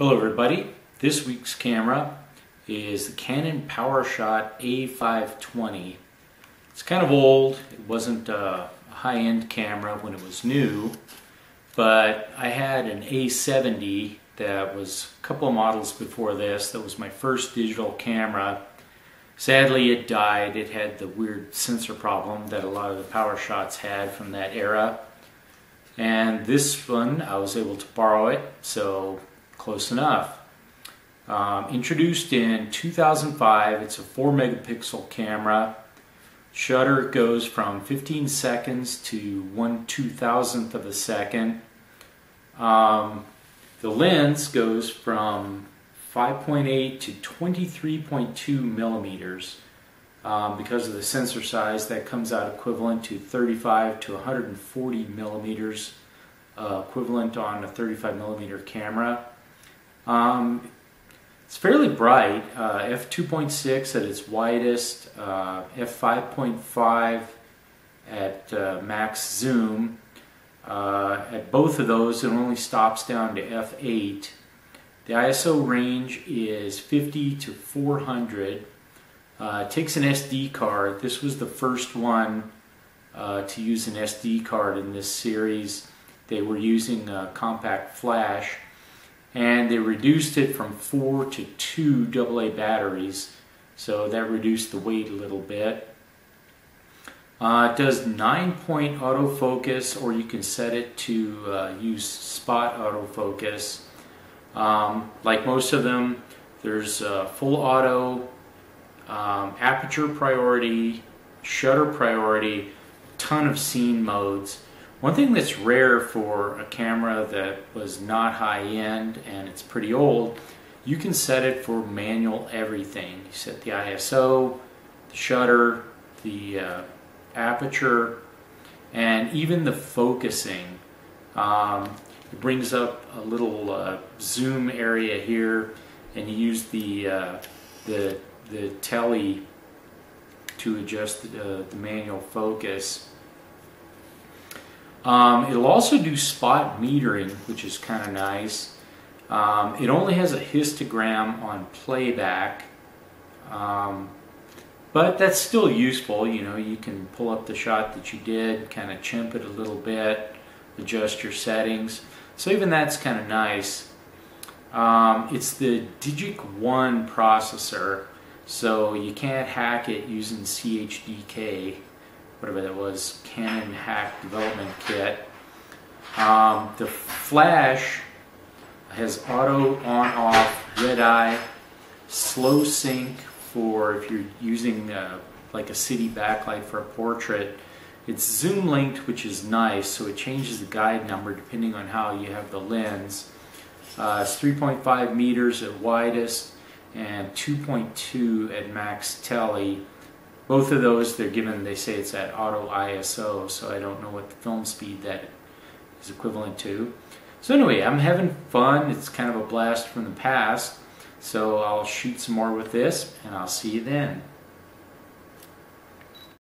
Hello everybody. This week's camera is the Canon PowerShot A520. It's kind of old. It wasn't a high-end camera when it was new, but I had an A70 that was a couple of models before this. That was my first digital camera. Sadly, it died. It had the weird sensor problem that a lot of the PowerShots had from that era. And this one, I was able to borrow it, so close enough. Um, introduced in 2005, it's a 4 megapixel camera. Shutter goes from 15 seconds to 1 2000th of a second. Um, the lens goes from 5.8 to 23.2 millimeters. Um, because of the sensor size, that comes out equivalent to 35 to 140 millimeters, uh, equivalent on a 35 millimeter camera. Um, it's fairly bright, uh, f2.6 at its widest, uh, f5.5 at uh, max zoom. Uh, at both of those, it only stops down to f8. The ISO range is 50 to 400. Uh, takes an SD card. This was the first one uh, to use an SD card in this series. They were using a compact flash and they reduced it from four to two AA batteries. So that reduced the weight a little bit. Uh, it does nine point autofocus or you can set it to uh, use spot autofocus. Um, like most of them, there's uh, full auto, um, aperture priority, shutter priority, ton of scene modes. One thing that's rare for a camera that was not high end and it's pretty old, you can set it for manual everything. You set the ISO, the shutter, the uh, aperture, and even the focusing. Um, it brings up a little uh, zoom area here, and you use the uh, the the tele to adjust the, uh, the manual focus. Um, it'll also do spot metering, which is kind of nice. Um, it only has a histogram on playback, um, but that's still useful. You know, you can pull up the shot that you did, kind of chimp it a little bit, adjust your settings. So even that's kind of nice. Um, it's the Digic 1 processor, so you can't hack it using CHDK, whatever that was, Canon Hack Development Kit. Um, the flash has auto on off, red eye, slow sync for if you're using uh, like a city backlight for a portrait. It's zoom linked, which is nice, so it changes the guide number depending on how you have the lens. Uh, it's 3.5 meters at widest and 2.2 at max tele. Both of those, they're given, they say it's at auto ISO, so I don't know what the film speed that is equivalent to. So anyway, I'm having fun. It's kind of a blast from the past. So I'll shoot some more with this, and I'll see you then.